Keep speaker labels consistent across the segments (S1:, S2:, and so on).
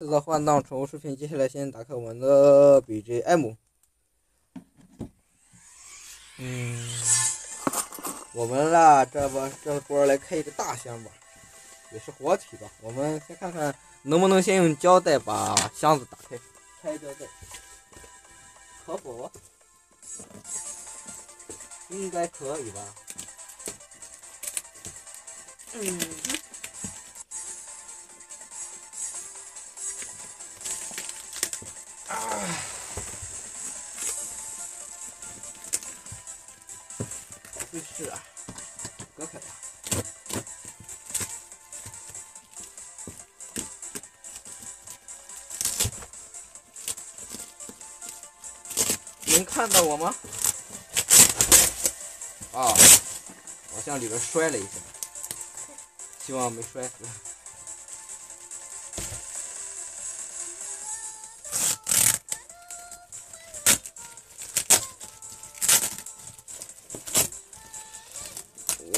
S1: 是的换档宠物视频，接下来先打开我们的 BGM。嗯，我们啦，这波这波来开一个大箱吧，也是活体吧。我们先看看能不能先用胶带把箱子打开，拆胶带，可否？应该可以吧。嗯。啊。不是啊，隔开吧。能看到我吗？啊，好像里边摔了一下，希望没摔死。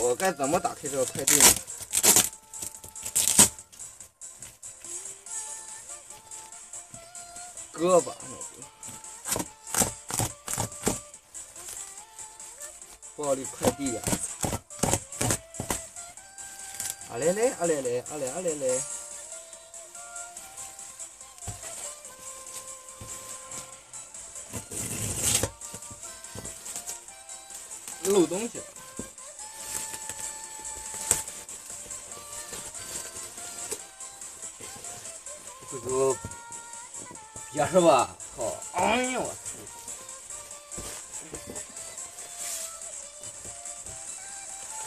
S1: 我该怎么打开这个快递呢？胳膊那就，暴力快递呀！啊嘞嘞，啊嘞嘞，啊嘞啊嘞嘞，漏东西了。这个憋着吧，靠！哎呦我操！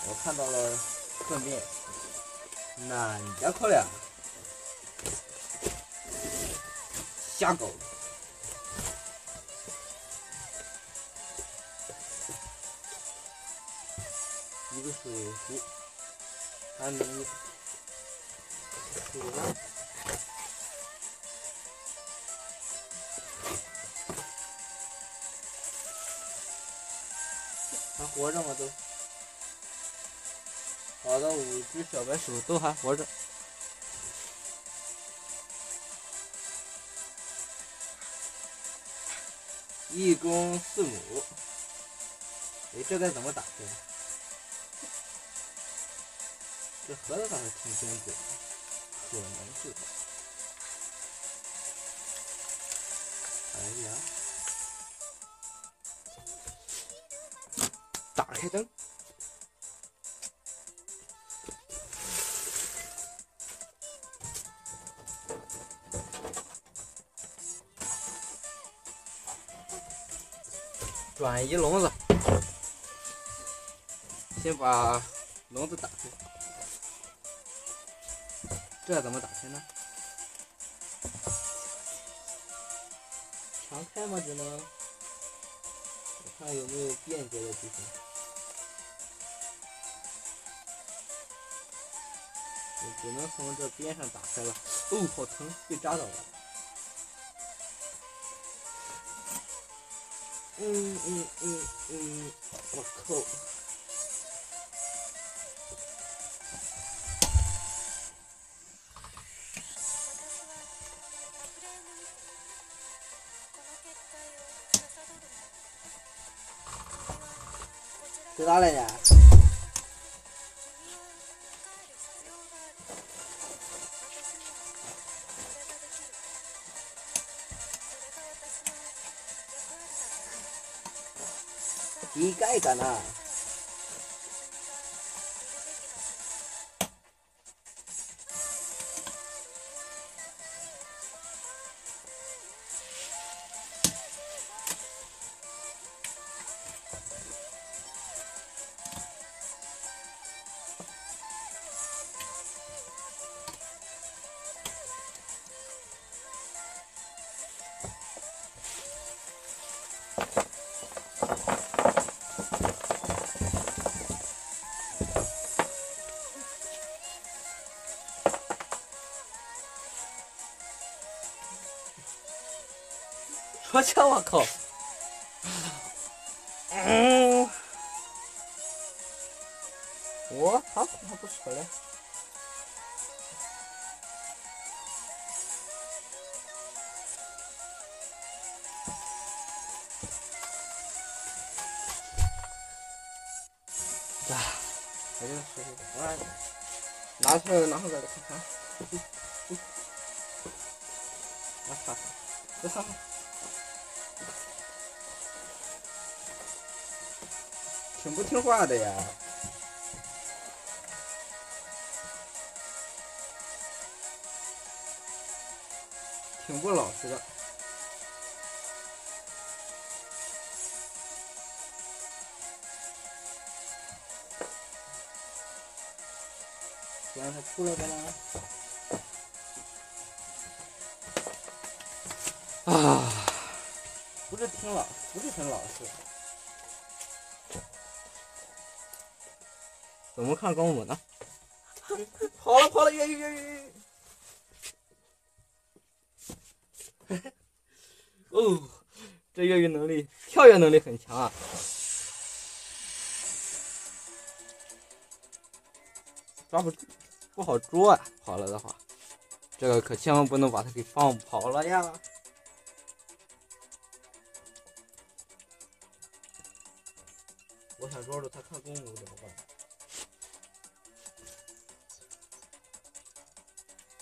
S1: 我看到了侧面，那家可了，瞎搞！一个水壶，还没水了。还活着吗？都好的，五只小白鼠都还活着。一公四母，哎，这该怎么打开？这盒子倒是挺精准的，可能是哎呀！打开灯，转移笼子，先把笼子打开。这怎么打开呢？常开吗？只能，我看有没有便捷的地方。只能从这边上打开了。哦，好疼，被扎到了。嗯嗯嗯嗯，我靠！在哪来的？一个一个我操！我靠！嗯，我操，还不出来？啊，还是实习的，来，拿出来，拿出来看看，来看看，再看看，挺不听话的呀。挺不老实的。先让他出来吧。啊，不是挺老，不是很老实。怎么看公母呢？跑了跑了，越狱越狱。哦，这越狱能力、跳跃能力很强啊！抓不住，不好捉啊！跑了的话，这个可千万不能把它给放跑了呀！我想捉住它看公母怎么办？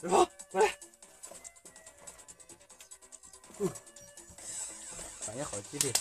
S1: 别跑，过来！反应好激烈。